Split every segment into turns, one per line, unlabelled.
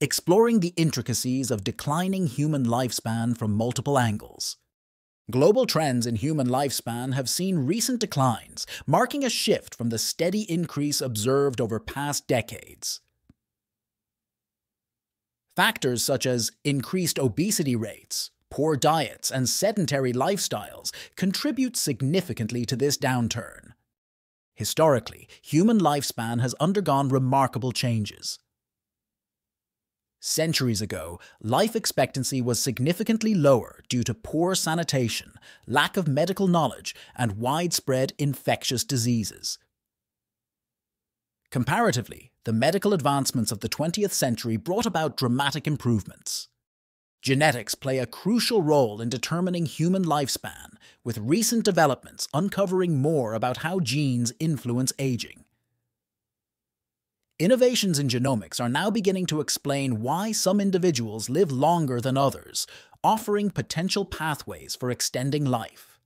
exploring the intricacies of declining human lifespan from multiple angles. Global trends in human lifespan have seen recent declines, marking a shift from the steady increase observed over past decades. Factors such as increased obesity rates, poor diets, and sedentary lifestyles contribute significantly to this downturn. Historically, human lifespan has undergone remarkable changes. Centuries ago, life expectancy was significantly lower due to poor sanitation, lack of medical knowledge, and widespread infectious diseases. Comparatively, the medical advancements of the 20th century brought about dramatic improvements. Genetics play a crucial role in determining human lifespan, with recent developments uncovering more about how genes influence aging. Innovations in genomics are now beginning to explain why some individuals live longer than others, offering potential pathways for extending life.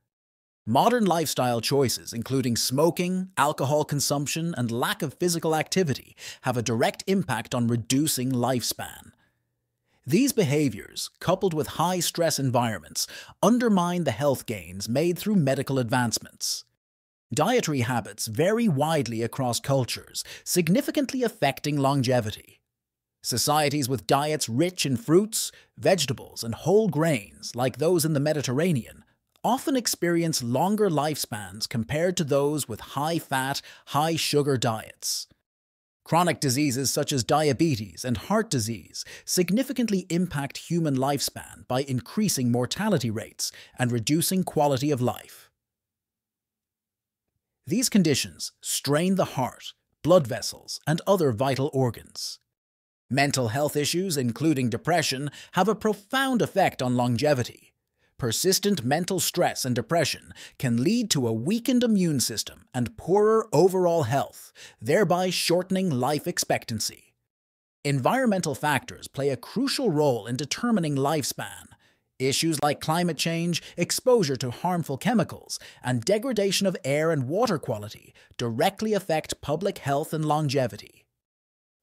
Modern lifestyle choices, including smoking, alcohol consumption, and lack of physical activity, have a direct impact on reducing lifespan. These behaviors, coupled with high stress environments, undermine the health gains made through medical advancements. Dietary habits vary widely across cultures, significantly affecting longevity. Societies with diets rich in fruits, vegetables, and whole grains, like those in the Mediterranean, often experience longer lifespans compared to those with high fat, high sugar diets. Chronic diseases such as diabetes and heart disease significantly impact human lifespan by increasing mortality rates and reducing quality of life. These conditions strain the heart, blood vessels, and other vital organs. Mental health issues, including depression, have a profound effect on longevity. Persistent mental stress and depression can lead to a weakened immune system and poorer overall health, thereby shortening life expectancy. Environmental factors play a crucial role in determining lifespan, Issues like climate change, exposure to harmful chemicals, and degradation of air and water quality directly affect public health and longevity.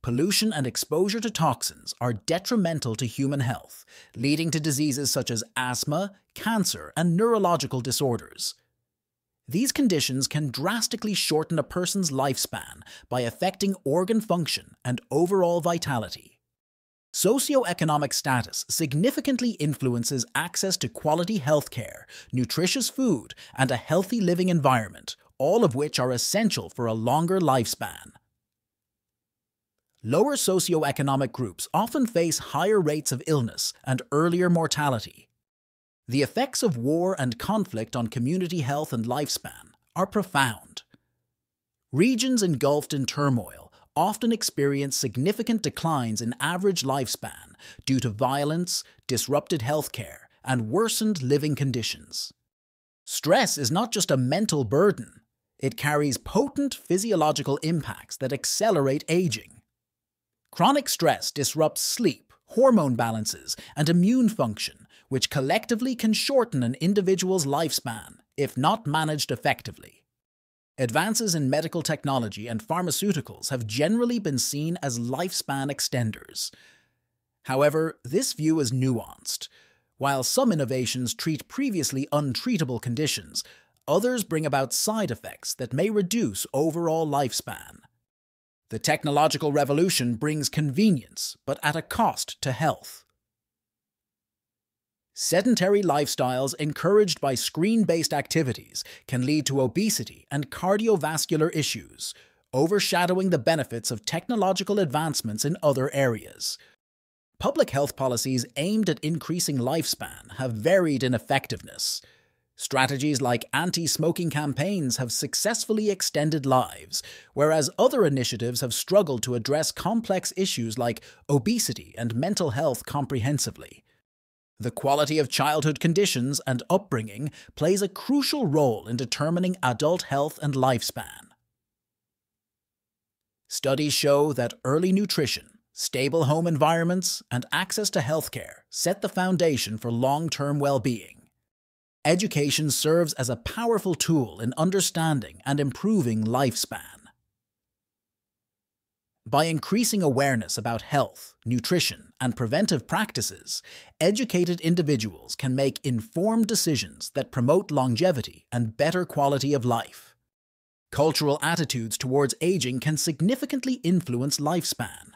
Pollution and exposure to toxins are detrimental to human health, leading to diseases such as asthma, cancer, and neurological disorders. These conditions can drastically shorten a person's lifespan by affecting organ function and overall vitality. Socioeconomic status significantly influences access to quality healthcare, nutritious food, and a healthy living environment, all of which are essential for a longer lifespan. Lower socioeconomic groups often face higher rates of illness and earlier mortality. The effects of war and conflict on community health and lifespan are profound. Regions engulfed in turmoil often experience significant declines in average lifespan due to violence, disrupted healthcare, and worsened living conditions. Stress is not just a mental burden, it carries potent physiological impacts that accelerate aging. Chronic stress disrupts sleep, hormone balances, and immune function, which collectively can shorten an individual's lifespan if not managed effectively. Advances in medical technology and pharmaceuticals have generally been seen as lifespan extenders. However, this view is nuanced. While some innovations treat previously untreatable conditions, others bring about side effects that may reduce overall lifespan. The technological revolution brings convenience, but at a cost to health. Sedentary lifestyles encouraged by screen based activities can lead to obesity and cardiovascular issues, overshadowing the benefits of technological advancements in other areas. Public health policies aimed at increasing lifespan have varied in effectiveness. Strategies like anti smoking campaigns have successfully extended lives, whereas other initiatives have struggled to address complex issues like obesity and mental health comprehensively. The quality of childhood conditions and upbringing plays a crucial role in determining adult health and lifespan. Studies show that early nutrition, stable home environments, and access to healthcare set the foundation for long term well being. Education serves as a powerful tool in understanding and improving lifespan. By increasing awareness about health, nutrition, and preventive practices, educated individuals can make informed decisions that promote longevity and better quality of life. Cultural attitudes towards aging can significantly influence lifespan.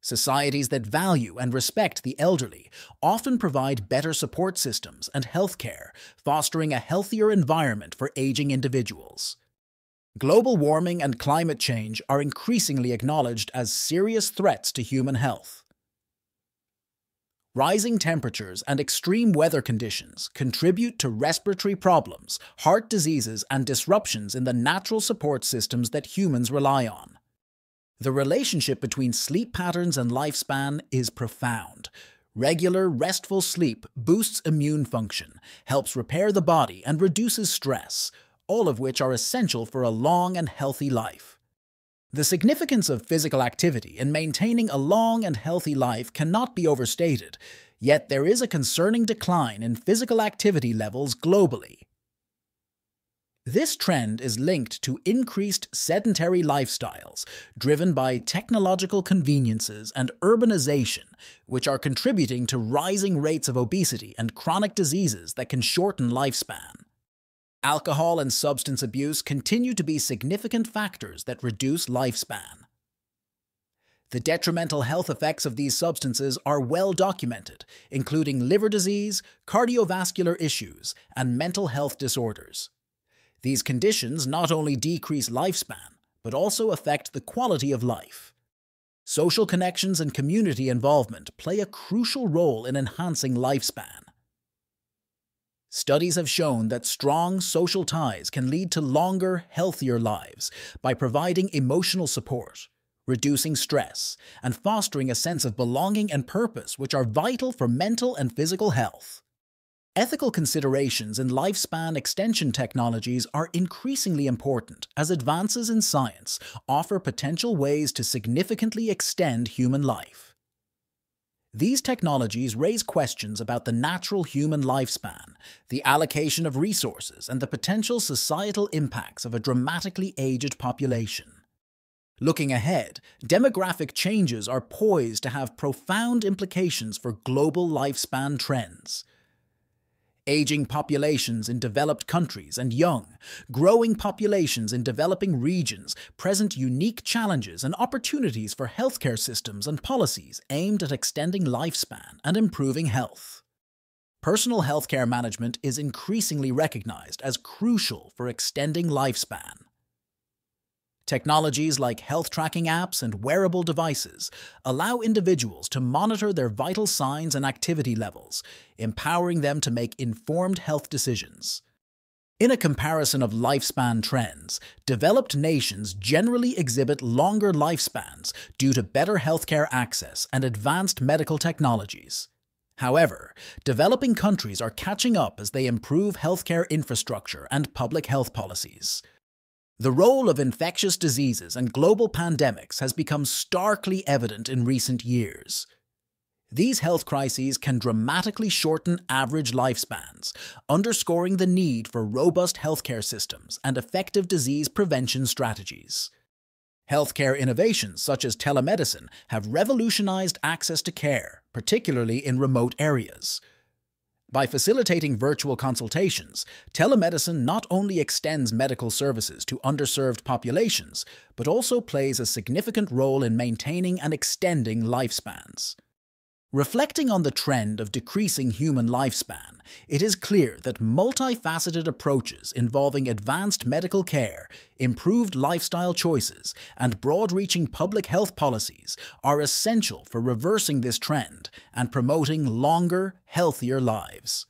Societies that value and respect the elderly often provide better support systems and healthcare, fostering a healthier environment for aging individuals. Global warming and climate change are increasingly acknowledged as serious threats to human health. Rising temperatures and extreme weather conditions contribute to respiratory problems, heart diseases, and disruptions in the natural support systems that humans rely on. The relationship between sleep patterns and lifespan is profound. Regular, restful sleep boosts immune function, helps repair the body, and reduces stress, all of which are essential for a long and healthy life. The significance of physical activity in maintaining a long and healthy life cannot be overstated, yet there is a concerning decline in physical activity levels globally. This trend is linked to increased sedentary lifestyles driven by technological conveniences and urbanization, which are contributing to rising rates of obesity and chronic diseases that can shorten lifespan. Alcohol and substance abuse continue to be significant factors that reduce lifespan. The detrimental health effects of these substances are well documented, including liver disease, cardiovascular issues, and mental health disorders. These conditions not only decrease lifespan, but also affect the quality of life. Social connections and community involvement play a crucial role in enhancing lifespan. Studies have shown that strong social ties can lead to longer, healthier lives by providing emotional support, reducing stress, and fostering a sense of belonging and purpose which are vital for mental and physical health. Ethical considerations in lifespan extension technologies are increasingly important as advances in science offer potential ways to significantly extend human life. These technologies raise questions about the natural human lifespan, the allocation of resources, and the potential societal impacts of a dramatically aged population. Looking ahead, demographic changes are poised to have profound implications for global lifespan trends aging populations in developed countries and young, growing populations in developing regions present unique challenges and opportunities for healthcare systems and policies aimed at extending lifespan and improving health. Personal healthcare management is increasingly recognized as crucial for extending lifespan. Technologies like health tracking apps and wearable devices allow individuals to monitor their vital signs and activity levels, empowering them to make informed health decisions. In a comparison of lifespan trends, developed nations generally exhibit longer lifespans due to better healthcare access and advanced medical technologies. However, developing countries are catching up as they improve healthcare infrastructure and public health policies. The role of infectious diseases and global pandemics has become starkly evident in recent years. These health crises can dramatically shorten average lifespans, underscoring the need for robust healthcare systems and effective disease prevention strategies. Healthcare innovations such as telemedicine have revolutionized access to care, particularly in remote areas. By facilitating virtual consultations, telemedicine not only extends medical services to underserved populations, but also plays a significant role in maintaining and extending lifespans. Reflecting on the trend of decreasing human lifespan, it is clear that multifaceted approaches involving advanced medical care, improved lifestyle choices, and broad reaching public health policies are essential for reversing this trend and promoting longer, healthier lives.